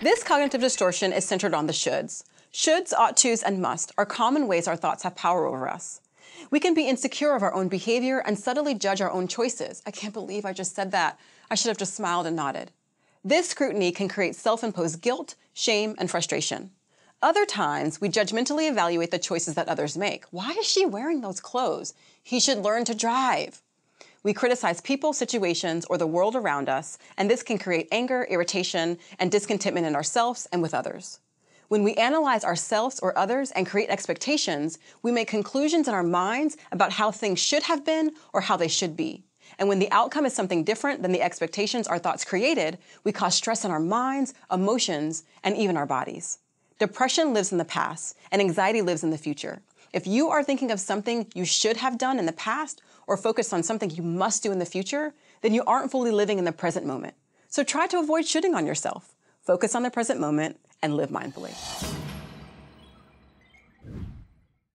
This cognitive distortion is centered on the shoulds. Shoulds, ought tos, and must are common ways our thoughts have power over us. We can be insecure of our own behavior and subtly judge our own choices. I can't believe I just said that. I should have just smiled and nodded. This scrutiny can create self imposed guilt, shame, and frustration. Other times, we judgmentally evaluate the choices that others make. Why is she wearing those clothes? He should learn to drive. We criticize people, situations, or the world around us, and this can create anger, irritation, and discontentment in ourselves and with others. When we analyze ourselves or others and create expectations, we make conclusions in our minds about how things should have been or how they should be. And when the outcome is something different than the expectations our thoughts created, we cause stress in our minds, emotions, and even our bodies. Depression lives in the past, and anxiety lives in the future. If you are thinking of something you should have done in the past or focused on something you must do in the future, then you aren't fully living in the present moment. So try to avoid shoulding on yourself. Focus on the present moment and live mindfully.